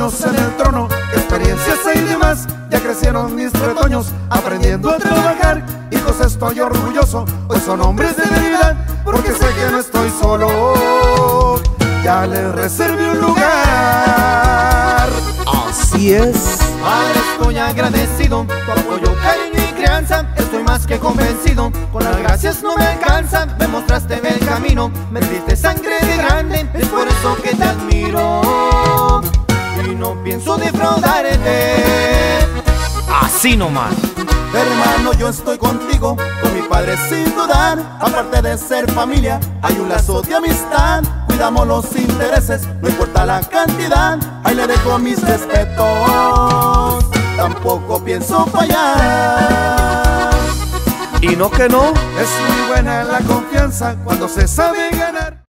en el trono, experiencias y demás, ya crecieron mis retoños, aprendiendo a trabajar, hijos estoy orgulloso, hoy son hombres de verdad, porque sé que no estoy solo, ya les reservé un lugar. Así es. Padre, estoy agradecido, tu apoyo, cariño y crianza, estoy más que convencido, con las gracias no me alcanza, me mostraste el camino, me diste sangre de grande, es por eso que Así nomás. Hermano, yo estoy contigo, con mi padre sin dudar. Aparte de ser familia, hay un lazo de amistad. Cuidamos los intereses, no importa la cantidad. Ahí le dejo mis respetos, tampoco pienso fallar. Y no que no. Es muy buena la confianza cuando se sabe ganar.